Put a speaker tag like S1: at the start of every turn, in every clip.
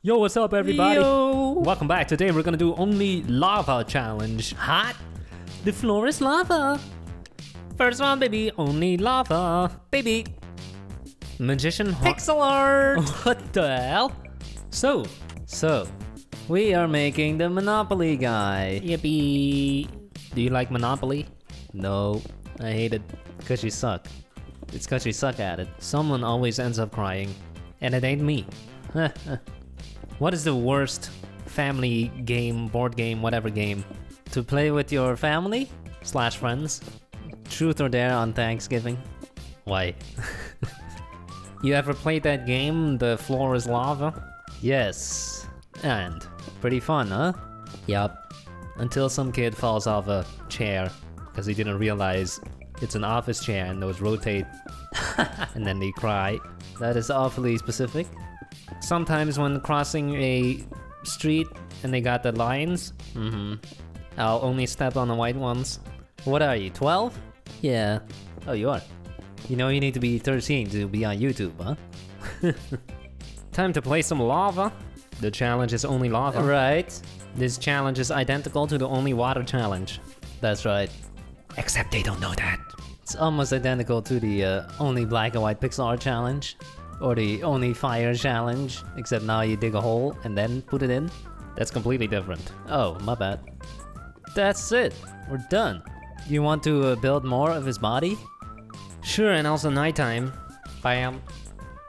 S1: Yo, what's up, everybody?
S2: Yo.
S1: Welcome back. Today we're gonna do only lava challenge.
S2: Hot.
S1: The floor is lava. First one, baby. Only lava, baby. Magician.
S2: Pixel art.
S1: what the hell? So,
S2: so, we are making the Monopoly guy.
S1: yippee. Do you like Monopoly?
S2: No,
S1: I hate it.
S2: because you suck. It's because you suck at it.
S1: Someone always ends up crying, and it ain't me. what is the worst family game, board game, whatever game
S2: To play with your family?
S1: slash friends?
S2: Truth or dare on Thanksgiving?
S1: Why? you ever played that game, The Floor is Lava?
S2: Yes.
S1: And,
S2: Pretty fun, huh?
S1: yup, until some kid falls off a chair because he didn't realize it's an office chair and those rotate, and then they cry.
S2: That is awfully specific.
S1: Sometimes when crossing a street and they got the lines,
S2: Mm-hmm.
S1: I'll only step on the white ones.
S2: What are you, 12?
S1: Yeah,
S2: Oh, you are. You know you need to be 13 to be on YouTube, huh?
S1: time to play some lava. The challenge is only lava.
S2: Right.
S1: This challenge is identical to the only water challenge.
S2: That's right.
S1: Except they don't know that.
S2: It's almost identical to the uh, only black and white pixel art challenge. Or the only fire challenge, except now you dig a hole and then put it in.
S1: That's completely different.
S2: Oh, my bad. That's it. We're done. You want to uh, build more of his body?
S1: Sure, and also nighttime. Bam.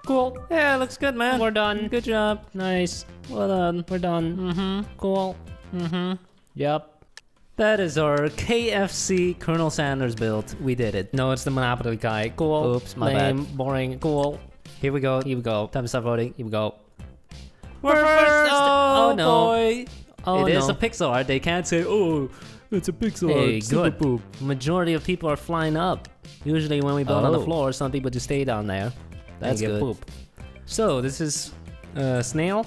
S2: Cool. Yeah, looks good, man.
S1: We're done.
S2: Good job.
S1: Nice.
S2: Well done.
S1: We're done.
S2: Mm-hmm.
S1: Cool.
S2: Mm-hmm.
S1: Yep.
S2: That is our KFC Colonel Sanders build. We did it.
S1: No, it's the Monopoly guy. Cool.
S2: Oops, my
S1: Lame, boring. Cool.
S2: Here we go.
S1: Here we go.
S2: Time to start voting.
S1: Here we go.
S2: We're first.
S1: Oh,
S2: Oh,
S1: no.
S2: boy.
S1: Oh,
S2: It is
S1: no.
S2: a pixel art. They can't say, oh, it's a pixel
S1: Hey,
S2: art. Super
S1: good.
S2: poop.
S1: Majority of people are flying up. Usually when we build on the
S2: Oh.
S1: floor, some people just stay down there.
S2: That's good.
S1: poop. So this is uh, snail.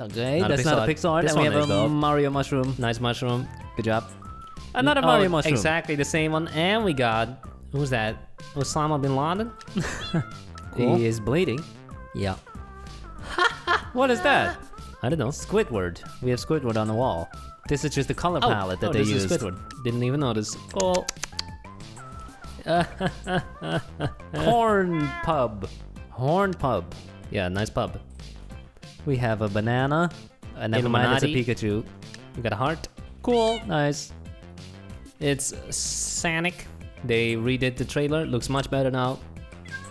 S2: Okay,
S1: Not
S2: that's
S1: pixel
S2: not a pixel art.
S1: This
S2: and we have
S1: is,
S2: a
S1: though.
S2: Mario mushroom.
S1: Nice mushroom.
S2: Good job. Another
S1: Oh,
S2: Mario mushroom.
S1: Exactly the same one. And we got who's that? Osama bin Laden. Cool.
S2: He is bleeding.
S1: Yeah.
S2: What is that?
S1: I don't know.
S2: Squidward. We have Squidward on the wall. This is just the color palette that
S1: oh,
S2: they used.
S1: Squidward. Didn't even notice. Cool.
S2: Horn pub. Horn pub.
S1: Yeah, nice pub.
S2: We have a banana. Uh, never mind, it's a Pikachu.
S1: We got a heart.
S2: Cool. Nice.
S1: It's Sonic. They redid the trailer. Looks much better now.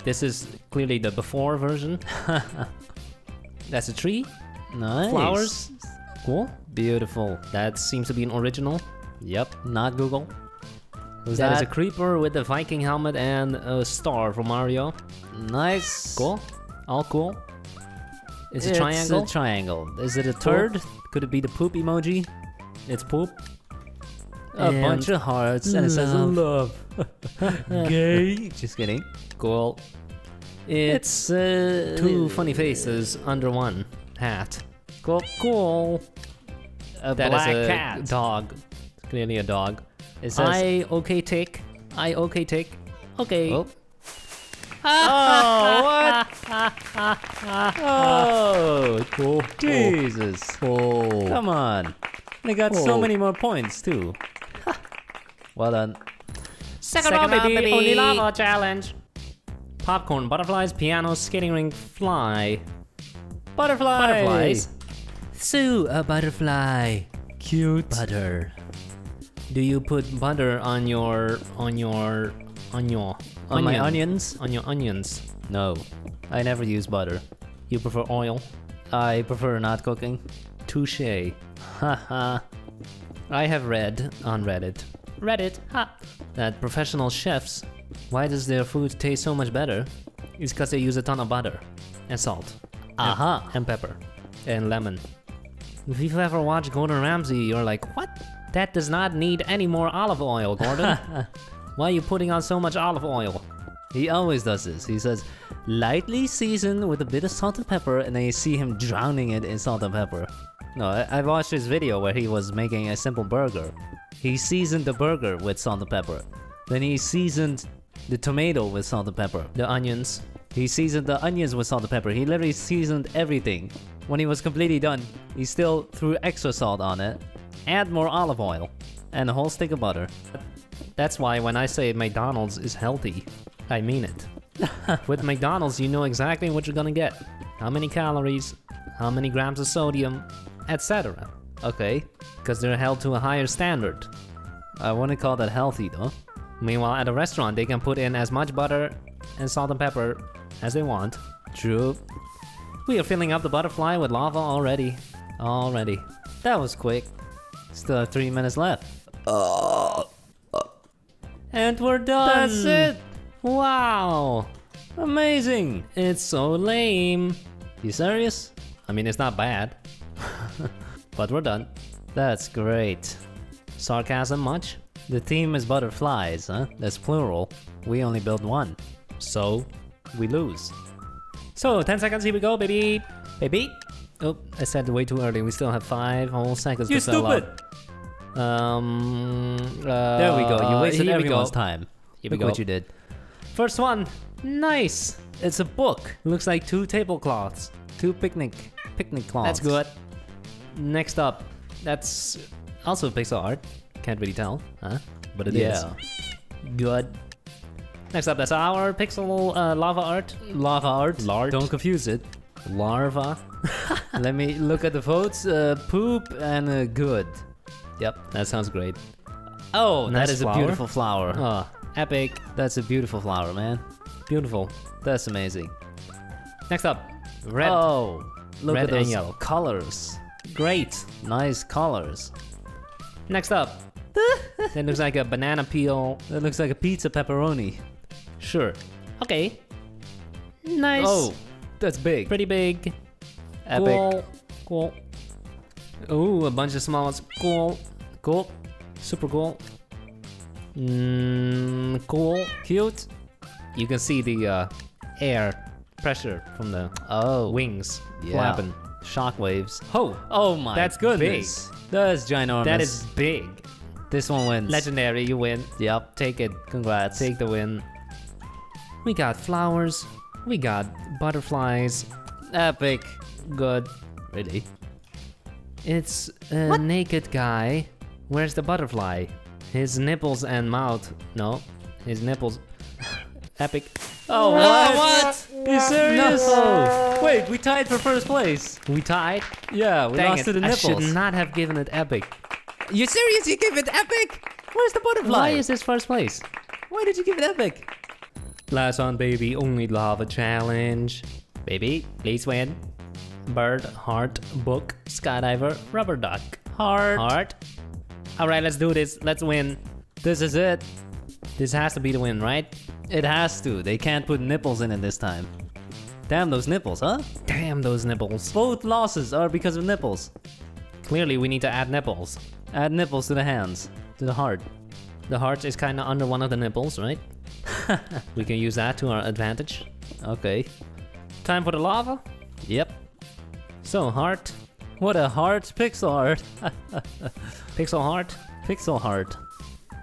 S1: This is clearly the before version. That's a tree.
S2: Nice.
S1: Flowers. Cool.
S2: Beautiful.
S1: That seems to be an original.
S2: Yep. Not Google. Was
S1: That is a creeper with a Viking helmet and a star from Mario.
S2: nice?
S1: Cool. All cool. It's,
S2: It's
S1: a triangle.
S2: a triangle. Is it a turd? Could it be the poop emoji?
S1: it's poop.
S2: A
S1: And
S2: bunch of hearts and it says
S1: love.
S2: gay. Just kidding.
S1: Cool. It's
S2: It's uh,
S1: two funny faces under one hat.
S2: Cool.
S1: Cool.
S2: A
S1: That is
S2: black
S1: a
S2: cat.
S1: dog. Clearly a dog.
S2: It says.
S1: I okay take. I okay take. Okay.
S2: Oh. oh what? oh,
S1: Cool.
S2: Jesus!
S1: Cool.
S2: Come on. They got so
S1: Oh.
S2: many more points too. Well done.
S1: Second,
S2: Second
S1: round,
S2: round,
S1: baby.
S2: baby.
S1: Only lava challenge. Popcorn, butterflies, piano, skating rink, fly.
S2: Butterfly.
S1: Butterflies.
S2: Sue, a butterfly.
S1: Cute.
S2: Butter.
S1: Do you put butter on your on your on your
S2: On my onions?
S1: On your onions.
S2: No, I never use butter.
S1: You prefer oil?
S2: I prefer not cooking.
S1: Touche. Haha. I have read on Reddit. Reddit, ha! That professional chefs, why does their food taste so much better? It's because they use a ton of butter and salt.
S2: Aha.
S1: And, and pepper. And lemon. If you've ever watched Gordon Ramsay, you're like, what? That does not need any more olive oil, Gordon. why are you putting on so much olive oil?
S2: He always does this. He says, lightly seasoned with a bit of salt and pepper, and then you see him drowning it in salt and pepper. No, I, I watched his video where he was making a simple burger. He seasoned the burger with salt and pepper. Then he seasoned the tomato with salt and pepper.
S1: The onions.
S2: He seasoned the onions with salt and pepper. He literally seasoned everything. when he was completely done, he still threw extra salt on it, add more olive oil, and a whole stick of butter.
S1: That's why when I say McDonald's is healthy, I mean it. With McDonald's, you know exactly what you're gonna get. How many calories, how many grams of sodium, etc.
S2: Okay,
S1: Because they're held to a higher standard.
S2: I wouldn't call that healthy though.
S1: Meanwhile, at a restaurant, they can put in as much butter and salt and pepper as they want.
S2: True.
S1: We are filling up the butterfly with lava already. Already.
S2: That was quick. Still have three minutes left.
S1: And we're done!
S2: That's it!
S1: Wow!
S2: Amazing!
S1: It's so lame.
S2: You serious?
S1: I mean, it's not bad. But we're done.
S2: That's great.
S1: Sarcasm much?
S2: The theme is butterflies, huh? That's plural. We only build one.
S1: So,
S2: We lose.
S1: so 10 seconds, here we go, baby. Baby. Oh, I said way too early. We still have five whole seconds
S2: You
S1: to fill
S2: stupid!
S1: up. Um, uh,
S2: There we go. You wasted
S1: we
S2: everyone's
S1: go.
S2: time.
S1: Here we
S2: Look
S1: go.
S2: what you did.
S1: First one. Nice.
S2: It's a book.
S1: Looks like two tablecloths.
S2: Two picnic picnic cloths.
S1: That's good. Next up, that's also pixel art. Can't really tell, huh? But it is
S2: Yeah.
S1: good. Next up, that's our pixel uh, lava art.
S2: Lava art.
S1: Lard.
S2: Don't confuse it.
S1: Larva.
S2: Let me look at the votes. Uh, poop and uh, good. Yep.
S1: That sounds great.
S2: Oh,
S1: Nice
S2: that is
S1: flower.
S2: a beautiful flower.
S1: Oh, epic.
S2: That's a beautiful flower, man.
S1: Beautiful.
S2: That's amazing.
S1: Next up, red.
S2: Oh, look
S1: Red
S2: at
S1: and
S2: those
S1: yellow.
S2: colors.
S1: Great.
S2: Nice colors.
S1: Next up, that looks like a banana peel.
S2: That looks like a pizza pepperoni.
S1: Sure. Okay. Nice.
S2: Oh, that's big.
S1: pretty big.
S2: Epic.
S1: Cool. Cool. Ooh, a bunch of small ones. Cool. Cool. Super cool. Mmm, cool.
S2: Cute.
S1: You can see the uh, air pressure from the
S2: Oh,
S1: wings
S2: yeah.
S1: flapping.
S2: Shockwaves.
S1: Oh,
S2: Oh my
S1: That's
S2: goodness. That's ginormous.
S1: that is big.
S2: This one wins.
S1: Legendary, you win.
S2: Yep.
S1: Take it.
S2: Congrats.
S1: Take the win. We got flowers. We got butterflies.
S2: Epic.
S1: Good.
S2: Really?
S1: It's a naked guy. Where's the butterfly? His nipples and mouth. No, his nipples. Epic.
S2: Oh,
S1: what?
S2: You serious?
S1: No.
S2: Wait, we tied for first place.
S1: We tied.
S2: Yeah, we
S1: Dang
S2: lost
S1: it.
S2: to the nipples.
S1: I should not have given it epic.
S2: You serious? You gave it epic? Where's the butterfly?
S1: Why is this first place?
S2: Why did you give it epic?
S1: Last on, baby. Only lava challenge. Baby, please win. Bird, heart, book, skydiver, rubber duck.
S2: Heart.
S1: Heart. All right, let's do this. Let's win.
S2: This is it.
S1: This has to be the win, right?
S2: It has to. They can't put nipples in it this time. Damn those nipples, huh?
S1: Damn those nipples.
S2: Both losses are because of nipples.
S1: Clearly, we need to add nipples.
S2: Add nipples to the hands, to the heart.
S1: The heart is kind of under one of the nipples, right? we can use that to our advantage.
S2: Okay.
S1: Time for the lava.
S2: Yep.
S1: So, heart,
S2: What a heart pixel art.
S1: pixel heart.
S2: pixel heart.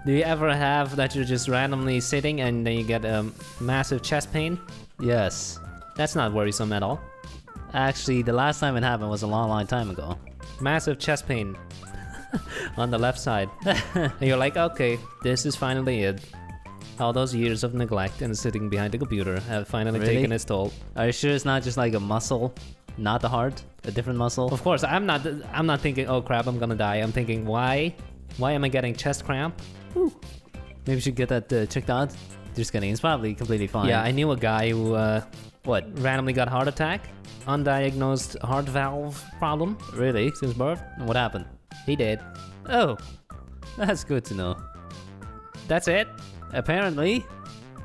S1: Do you ever have that you're just randomly sitting and then you get a massive chest pain?
S2: Yes.
S1: That's not worrisome at all.
S2: Actually, the last time it happened was a long, long time ago.
S1: Massive chest pain on the left side. and you're like, okay, this is finally it. All those years of neglect and sitting behind the computer have finally
S2: Really?
S1: taken its toll.
S2: Are you sure it's not just like a muscle, not the heart, a different muscle?
S1: Of course, I'm not. I'm not thinking, oh crap, I'm gonna die. I'm thinking, why? Why am I getting chest cramp?
S2: Maybe you should get that uh, checked out. Just kidding. It's probably completely fine.
S1: Yeah, I knew a guy who uh,
S2: What?
S1: randomly got heart attack, undiagnosed heart valve problem
S2: Really?
S1: since birth.
S2: What happened?
S1: He did.
S2: Oh, that's good to know.
S1: That's it.
S2: Apparently,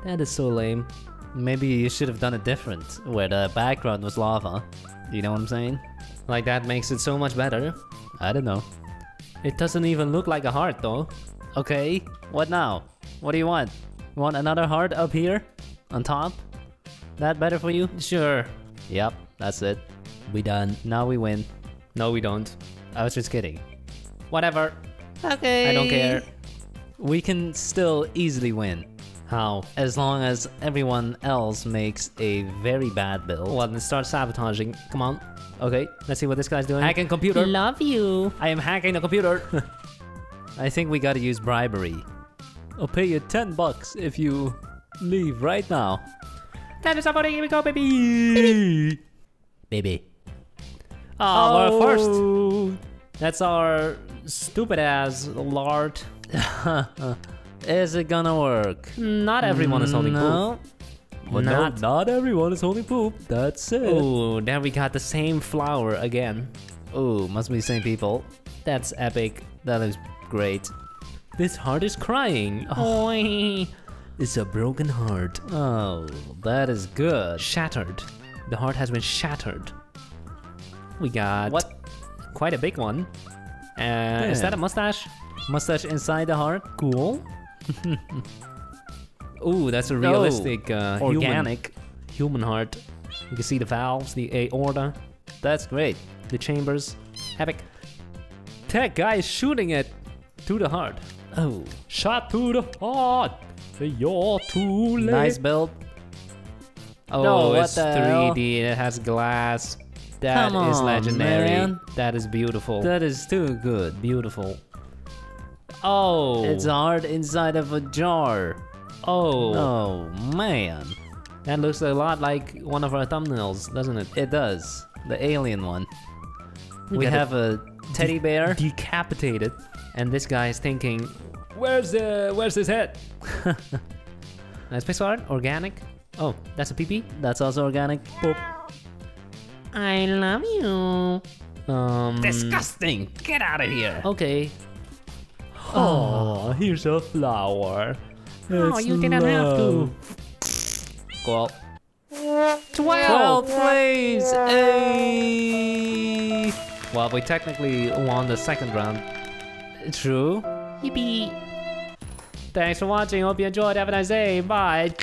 S1: That is so lame.
S2: maybe you should have done it different, where the background was lava. You know what I'm saying?
S1: Like that makes it so much better.
S2: I don't know.
S1: It doesn't even look like a heart though.
S2: Okay, what now? What do you want? You want another heart up here? On top? That better for you?
S1: Sure.
S2: Yep, that's it.
S1: We done.
S2: Now we win.
S1: No, we don't.
S2: I was just kidding.
S1: Whatever.
S2: Okay.
S1: I don't care.
S2: We can still easily win.
S1: How?
S2: As long as everyone else makes a very bad build.
S1: Well, then start sabotaging. Come on. Okay, let's see what this guy's doing.
S2: Hacking computer.
S1: Love you.
S2: I am hacking the computer. I think we gotta use bribery. I'll pay you 10 bucks if you leave right now.
S1: That is somebody. Here we go, baby.
S2: Baby.
S1: Ah, oh, we're first. That's our stupid ass lard.
S2: Is it gonna work?
S1: Not everyone is holding poop.
S2: no. Well, no,
S1: Not-
S2: not everyone is holding poop. That's it.
S1: Oh, then we got the same flower again.
S2: Ooh, must be the same people.
S1: That's epic.
S2: That is great.
S1: This heart is crying. Oh, it's a broken heart.
S2: Oh, that is good.
S1: Shattered. The heart has been shattered. We got
S2: What?
S1: quite a big one. Uh, is
S2: Damn.
S1: that a mustache?
S2: Mustache inside the heart?
S1: Cool. Ooh, that's a realistic, uh,
S2: Organic.
S1: human, human heart. You can see the valves, the aorta,
S2: That's great.
S1: the chambers. Epic. That guy is shooting it to the heart.
S2: Oh,
S1: Shot to the heart. You're too late.
S2: nice build.
S1: Oh,
S2: No,
S1: it's
S2: the hell?
S1: 3D. It has glass. That is
S2: Come on,
S1: legendary.
S2: man.
S1: That is beautiful.
S2: That is too good.
S1: beautiful. Oh.
S2: It's a heart inside of a jar.
S1: oh.
S2: Oh, man.
S1: That looks a lot like one of our thumbnails, doesn't it?
S2: It does. The alien one.
S1: We
S2: We have a teddy bear.
S1: Decapitated. And this guy is thinking, where's the where's his head? nice pixel art, organic. Oh, that's a PP.
S2: That's also organic. Boop.
S1: I love you. Um.
S2: Disgusting. Get out of here.
S1: Okay. Oh, here's a flower.
S2: Oh,
S1: you didn't have to.
S2: Cool.
S1: Twelve.
S2: 12 plays. Hey.
S1: Well, we technically won the second round.
S2: True.
S1: Yippee! Thanks for watching. Hope you enjoyed. Have a nice day. Bye.